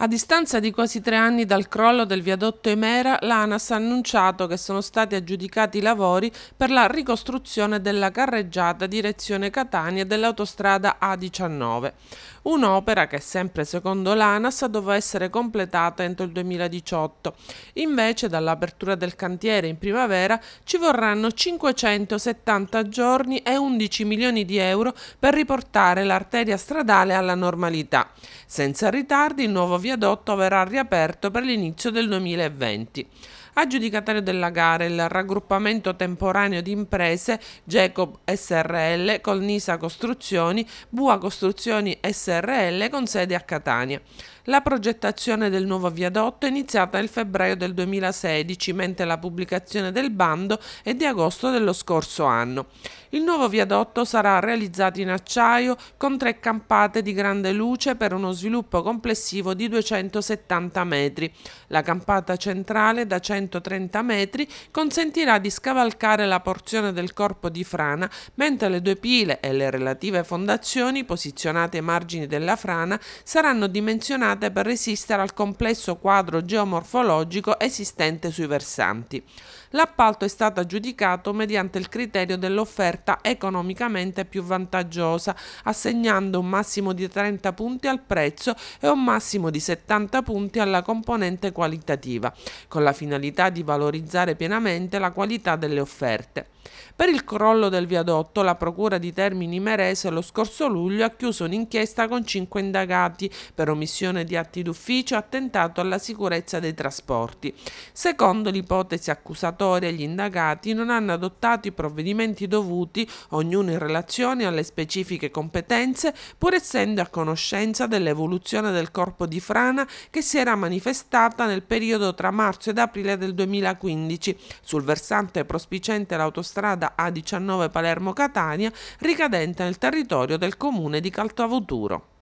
A distanza di quasi tre anni dal crollo del viadotto Emera, l'ANAS ha annunciato che sono stati aggiudicati i lavori per la ricostruzione della carreggiata direzione Catania dell'autostrada A19. Un'opera che, sempre secondo l'ANAS, doveva essere completata entro il 2018. Invece, dall'apertura del cantiere in primavera, ci vorranno 570 giorni e 11 milioni di euro per riportare l'arteria stradale alla normalità. Senza ritardi, il nuovo viadotto verrà riaperto per l'inizio del 2020. Aggiudicatario della gara il raggruppamento temporaneo di imprese Jacob SRL con Nisa Costruzioni, Bua Costruzioni SRL con sede a Catania. La progettazione del nuovo viadotto è iniziata nel febbraio del 2016, mentre la pubblicazione del bando è di agosto dello scorso anno. Il nuovo viadotto sarà realizzato in acciaio con tre campate di grande luce per uno sviluppo complessivo di 270 metri. La campata centrale da 130 metri consentirà di scavalcare la porzione del corpo di frana, mentre le due pile e le relative fondazioni posizionate ai margini della frana saranno dimensionate per resistere al complesso quadro geomorfologico esistente sui versanti. L'appalto è stato aggiudicato mediante il criterio dell'offerta economicamente più vantaggiosa, assegnando un massimo di 30 punti al prezzo e un massimo di 70 punti alla componente qualitativa, con la finalità di valorizzare pienamente la qualità delle offerte. Per il crollo del viadotto, la Procura di Termini Merese lo scorso luglio ha chiuso un'inchiesta con cinque indagati per omissione di atti d'ufficio attentato alla sicurezza dei trasporti. Secondo l'ipotesi accusatoria, gli indagati non hanno adottato i provvedimenti dovuti, ognuno in relazione alle specifiche competenze, pur essendo a conoscenza dell'evoluzione del corpo di frana che si era manifestata nel periodo tra marzo ed aprile del 2015 sul versante prospicente l'autostrada a 19 Palermo-Catania, ricadente nel territorio del comune di Caltavuturo.